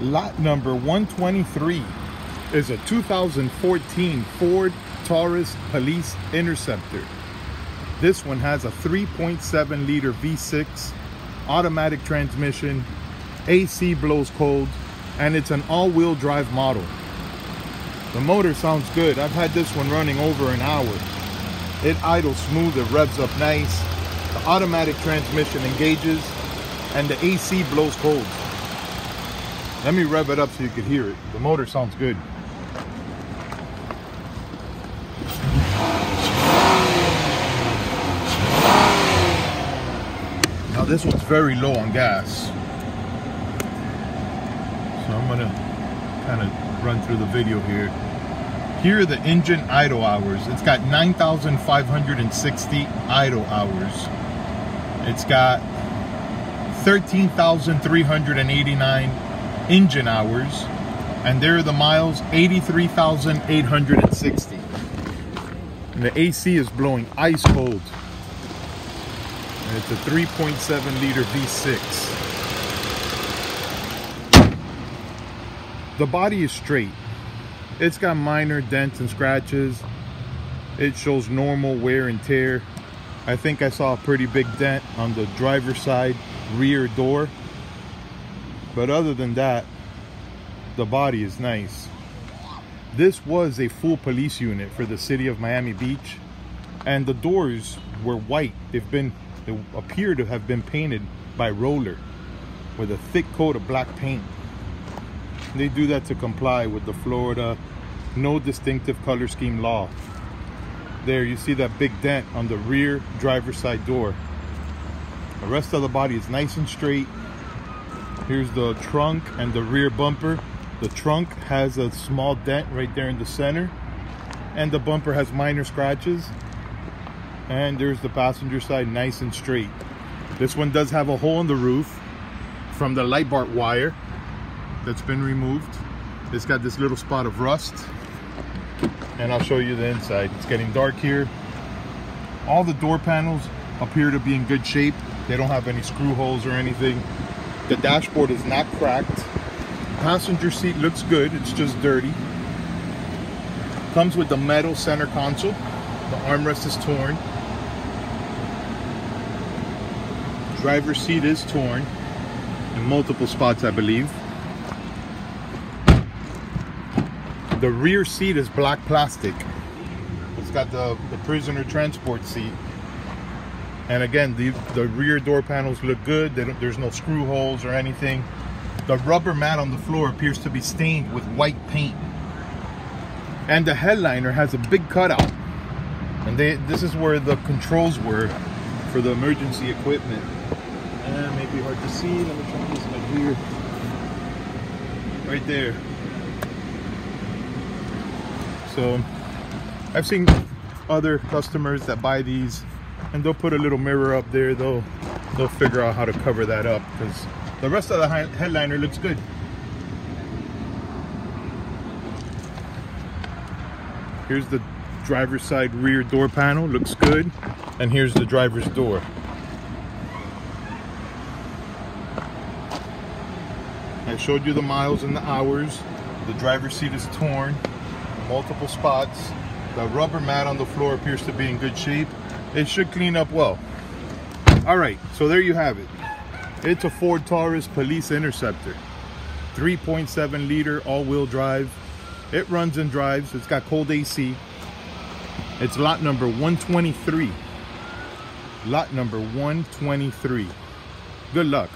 Lot number 123 is a 2014 Ford Taurus Police Interceptor. This one has a 3.7 liter V6, automatic transmission, AC blows cold, and it's an all-wheel drive model. The motor sounds good. I've had this one running over an hour. It idles smooth, it revs up nice. The automatic transmission engages, and the AC blows cold. Let me rev it up so you can hear it. The motor sounds good. Now this one's very low on gas. So I'm gonna kind of run through the video here. Here are the engine idle hours. It's got 9,560 idle hours. It's got 13,389 engine hours. And there are the miles, 83,860. And the AC is blowing ice cold. And it's a 3.7 liter V6. The body is straight. It's got minor dents and scratches. It shows normal wear and tear. I think I saw a pretty big dent on the driver's side rear door. But other than that, the body is nice. This was a full police unit for the city of Miami Beach. And the doors were white. They've been, they appear to have been painted by roller with a thick coat of black paint. They do that to comply with the Florida no distinctive color scheme law. There you see that big dent on the rear driver's side door. The rest of the body is nice and straight. Here's the trunk and the rear bumper. The trunk has a small dent right there in the center. And the bumper has minor scratches. And there's the passenger side nice and straight. This one does have a hole in the roof from the light bar wire that's been removed. It's got this little spot of rust. And I'll show you the inside. It's getting dark here. All the door panels appear to be in good shape. They don't have any screw holes or anything. The dashboard is not cracked. Passenger seat looks good. It's just dirty. Comes with the metal center console. The armrest is torn. Driver's seat is torn in multiple spots, I believe. The rear seat is black plastic. It's got the, the prisoner transport seat. And again, the, the rear door panels look good. there's no screw holes or anything. The rubber mat on the floor appears to be stained with white paint. And the headliner has a big cutout. And they, this is where the controls were for the emergency equipment. And maybe hard to see. Let me try this right here. Right there. So I've seen other customers that buy these and they'll put a little mirror up there. They'll they'll figure out how to cover that up because the rest of the headliner looks good. Here's the driver's side rear door panel, looks good. And here's the driver's door. I showed you the miles and the hours. The driver's seat is torn multiple spots. The rubber mat on the floor appears to be in good shape. It should clean up well. All right, so there you have it. It's a Ford Taurus Police Interceptor. 3.7 liter all-wheel drive. It runs and drives. It's got cold AC. It's lot number 123. Lot number 123. Good luck.